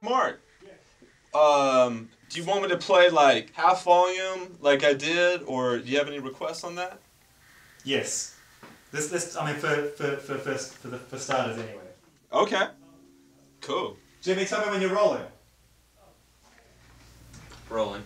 Mark, um, do you want me to play like half volume like I did, or do you have any requests on that? Yes. This, this, I mean, for, for, for, for, for, the, for starters anyway. Okay. Cool. Jimmy, tell me when you're rolling. Rolling.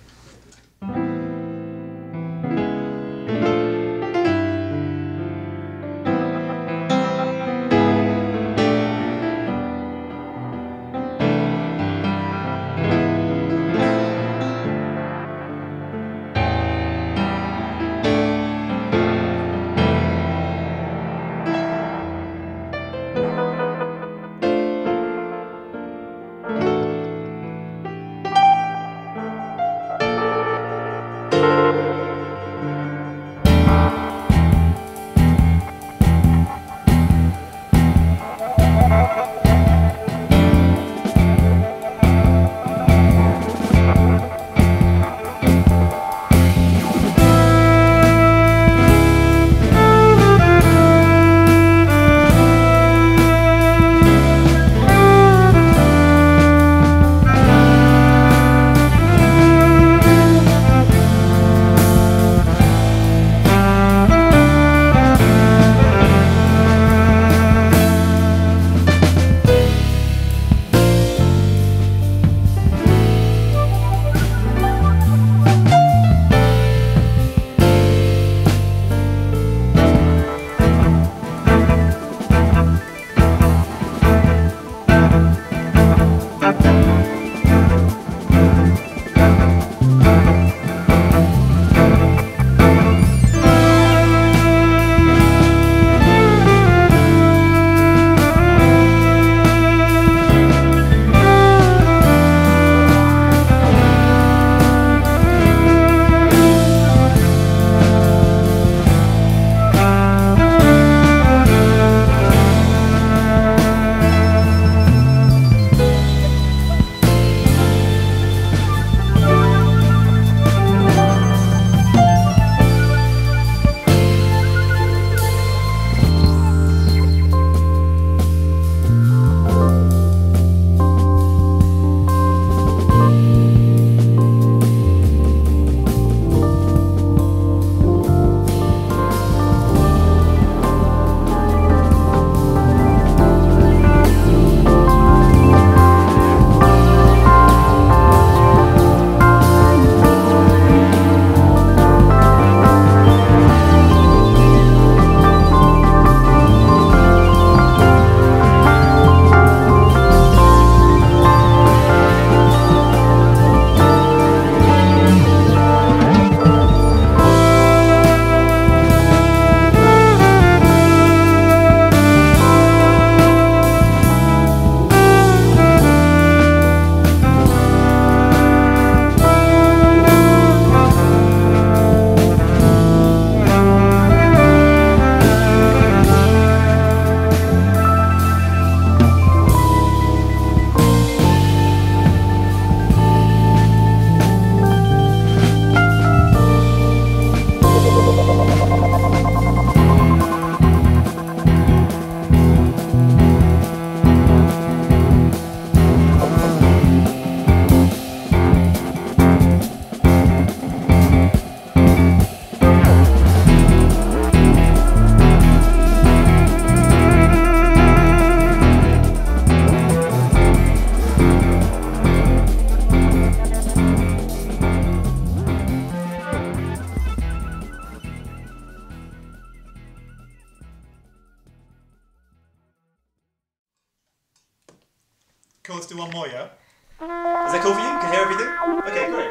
Let's do one more, yeah? Is that cool for you? Can you hear everything? Okay, great.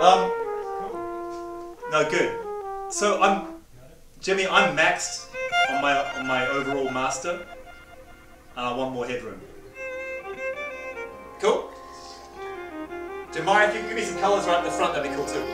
Um, no, good. So I'm, Jimmy, I'm maxed on my on my overall master. I want more headroom. Cool? Jamire, if you can give me some colours right in the front, that'd be cool too.